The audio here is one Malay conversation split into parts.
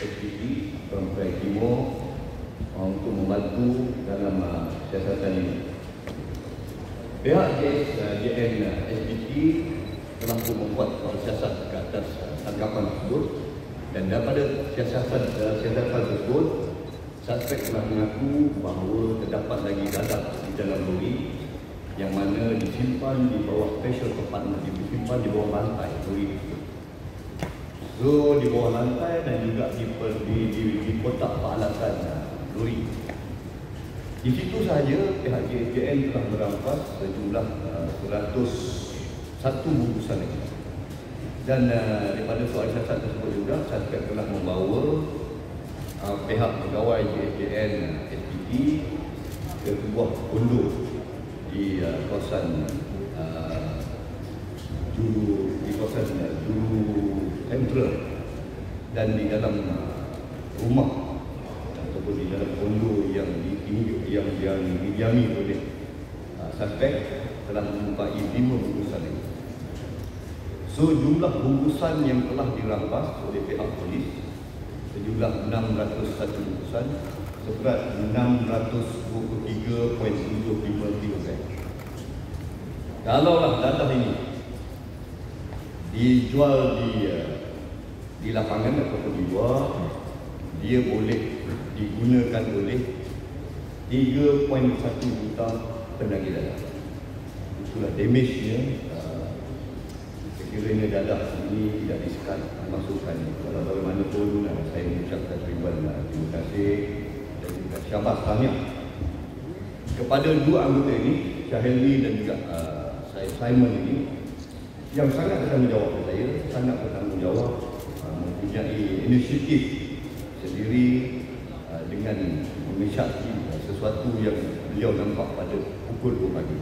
SPT Perempuan Timur untuk membantu dalam uh, siasatan ini. Pihak JS, uh, JN uh, SPT telah pun membuat siasat ke atas uh, tangkapan tersebut dan daripada siasatan uh, siasatan tersebut suspek telah mengaku bahawa terdapat lagi dadah di dalam lori yang mana disimpan di bawah special compartment disimpan di bawah lantai lori itu. So di bawah lantai dan juga di di, di, di kotak peralatan uh, lori. Di situ sahaja pihak JJN telah merampas sejumlah uh, 101 bungkusan lagi. Dan uh, daripada soal siasat tersebut juga suspek telah membawa uh, pihak pegawai JJN SPT ke sebuah kondo di uh, kawasan uh, juru di kawasan uh, juru sentral dan di dalam uh, rumah ataupun di dalam kondo yang di, yang yang didiami oleh uh, suspek telah membukai lima bungkusan ini. So jumlah bungkusan yang telah dirampas oleh pihak polis sejumlah 601 bungkusan seberat 623.75 kg. Kalaulah dadah ini dijual di uh, di lapangan ataupun di luar dia boleh digunakan oleh 3.1 juta pendaging dadah. Itulah damage-nya uh, sekiranya dadah ini tidak disekat masukkan kalau bagaimanapun uh, saya mengucapkan ribuan uh, terima kasih dan juga syabas tahniah kepada dua anggota ini Syahili dan juga uh, Simon ini yang sangat bertanggungjawab saya sangat bertanggungjawab uh, mempunyai inisiatif sendiri uh, dengan uh, sesuatu yang beliau nampak pada pukul 2 pagi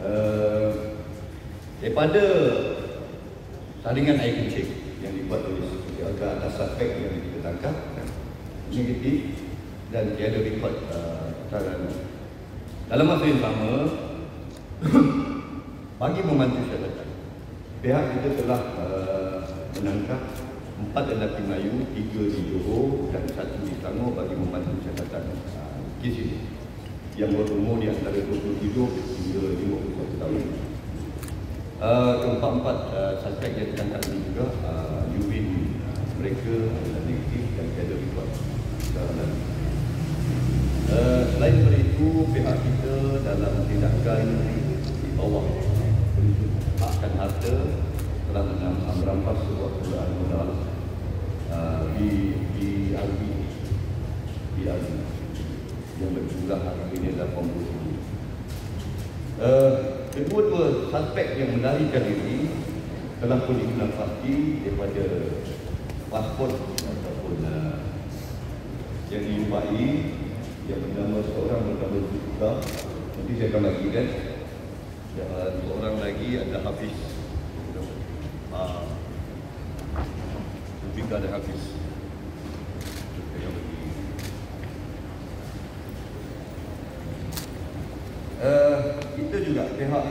uh, daripada saringan air kencing yang dibuat oleh agak atas suspek yang kita tangkap negatif dan tiada rekod uh, dalam masa yang sama bagi membantu syaratan pihak kita telah uh, menangkap empat lelaki Melayu, tiga di Johor dan satu di Selangor bagi membantu syaratan uh, kes ini yang berumur di antara 27 hingga 51 tahun. Uh, keempat-empat uh, suspek yang ditangkap ini juga uh, urin mereka adalah negatif dan tiada rekod uh, selain daripada itu, pihak kita dalam tindakan di bawah penunjukan harta telah merampas sebuah kemudahan modal uh, di di RB di RB yang berjumlah hari ini 80 ribu. Uh, kedua-dua suspek yang melarikan diri telah pun dikenalpasti daripada pasport ataupun uh, yang dijumpai yang bernama seorang bernama Zulfika nanti saya akan bagi dan seorang lagi ada Hafiz. Uh, Zulfika ada Hafiz. Uh, kita juga pihak